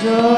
저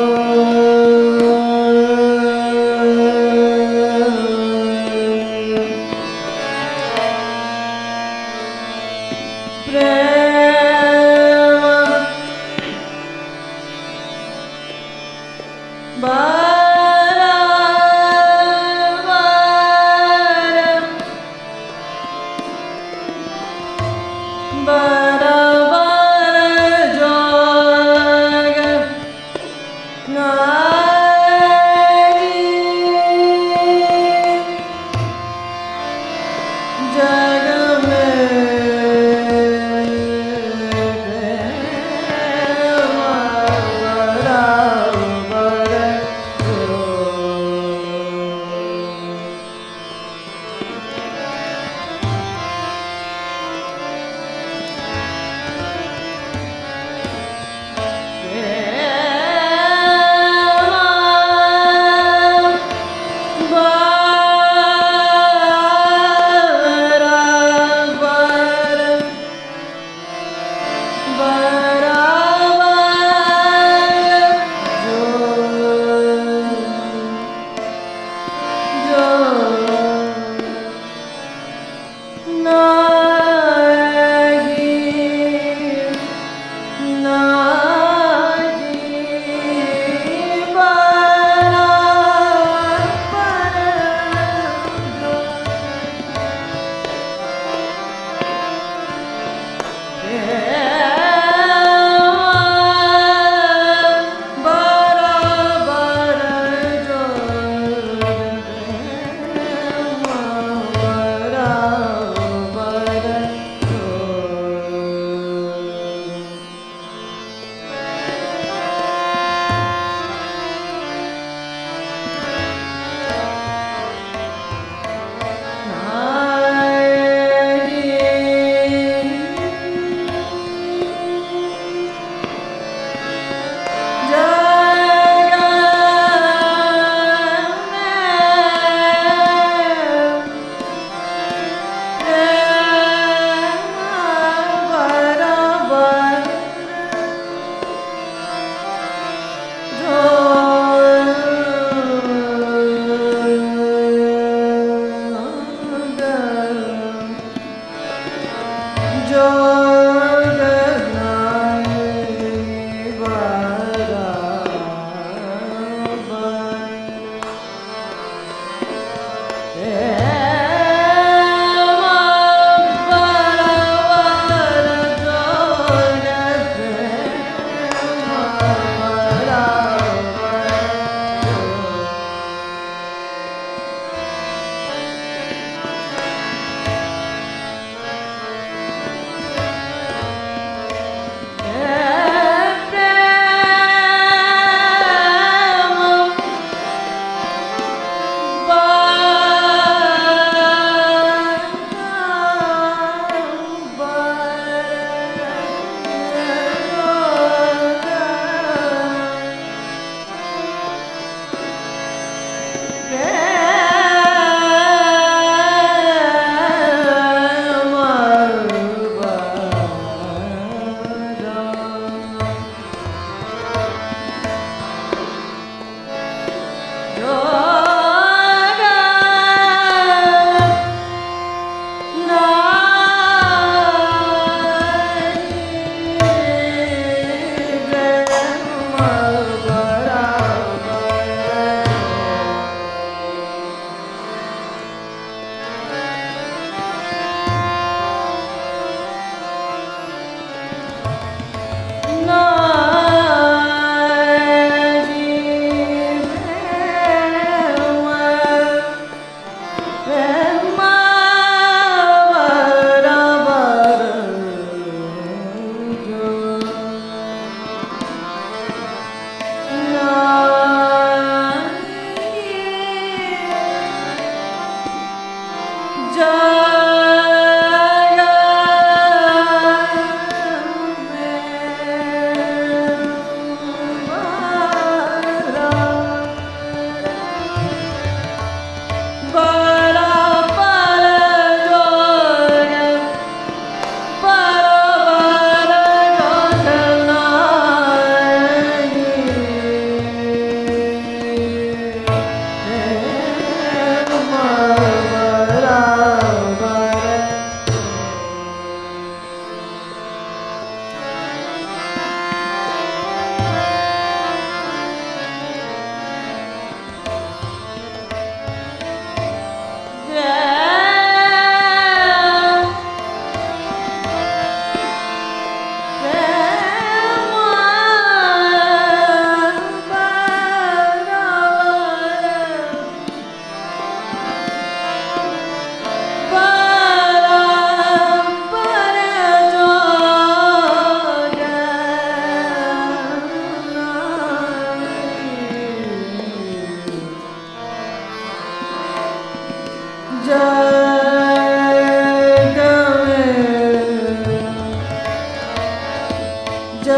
Yeah.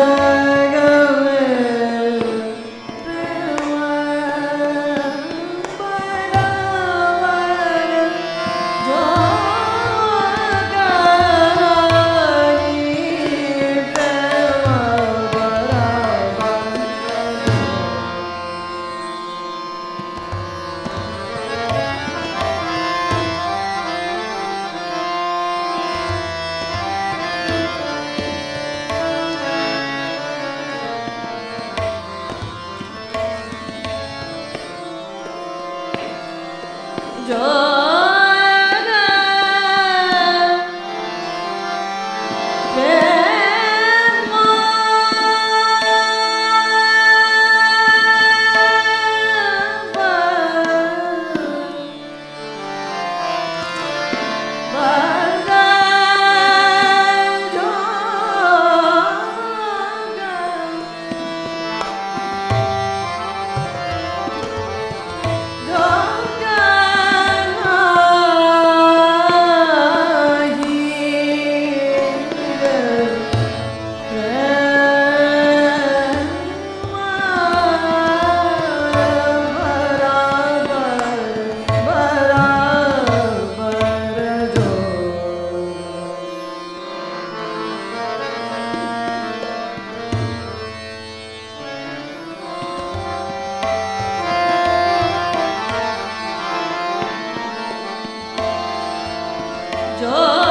say Joe.